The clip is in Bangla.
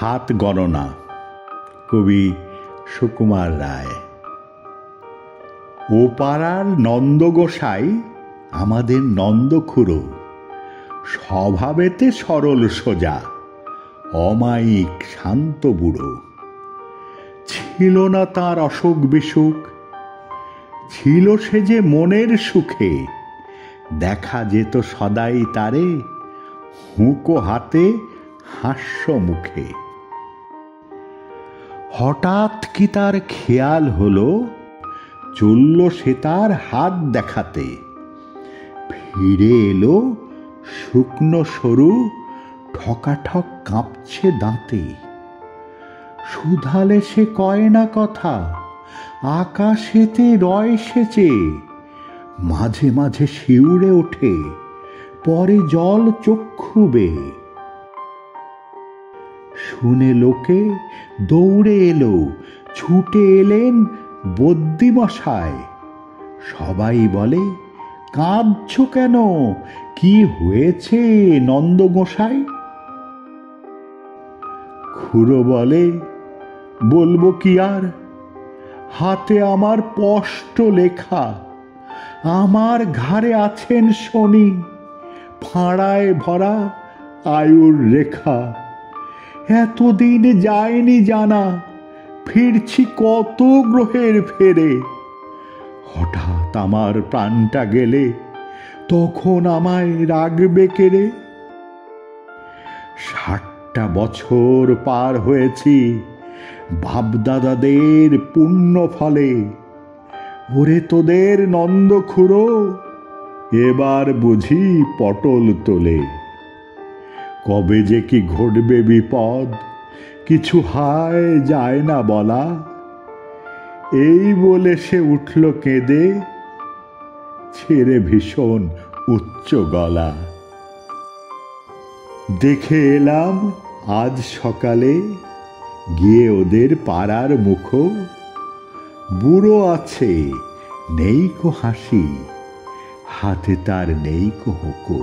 হাত গণনা। কবি সুকুমার রায়। ও পাড়ার নন্দগোসাই আমাদের নন্দখুড়ো স্বভাবেতে সরল সোজা, অমায়িক শান্ত বুড়ো। ছিল না তার অসুখ বিসুখ, ছিল সে যে মনের সুখে। দেখা যেত সদাই তারে, হুঁকো হাতে হাস্য মুখে। হঠাৎ কি তার খেয়াল হলো? চলল সে তার হাত দেখাতে। ফিরে এলো শুকনো সরু, ঠকাঠক কাঁপছে দাঁতে। সুধালে সে কয় না কথা, আকাশেতে রয় সেচে। মাঝে মাঝে শিউরে ওঠে, পরে জল চক্ষু বেয়ে শুনে লোকে দৌড়ে এলো, ছুটে এলেন বদ্যিমশায় সবাই বলে, কাঁদছ কেন? কি হয়েছে নন্দগোসাই খুড়ো বলে, বলব কি আর? হাতে আমার স্পষ্ট লেখা, আমার ঘাড়ে আছেন শনি, ফাঁড়ায় ভরা আয়ুর রেখা। এতদিন যায়নি জানা, ফিরছি কত গ্রহের ফেরে। হঠাৎ আমার প্রাণটা গেলে, তখন আমায় রাগবে কেড়ে ষাটটা বছর পার হয়েছি, বাপদাদাদের পুণ্য ফলে। ওরে তোদের নন্দ খুঁড়ো এবার বুঝি পটল তোলে। কবে যে কি ঘটবে বিপদ, কিছু হায় যায় না বলা। এই বলে সে উঠল কেঁদে, ছেড়ে ভীষণ উচ্চ গলা। দেখে এলাম আজ সকালে গিয়ে ওদের পাড়ার মুখ। বুড়ো আছে, নেই কো হাসি, হাতে তার নেই কো হুকো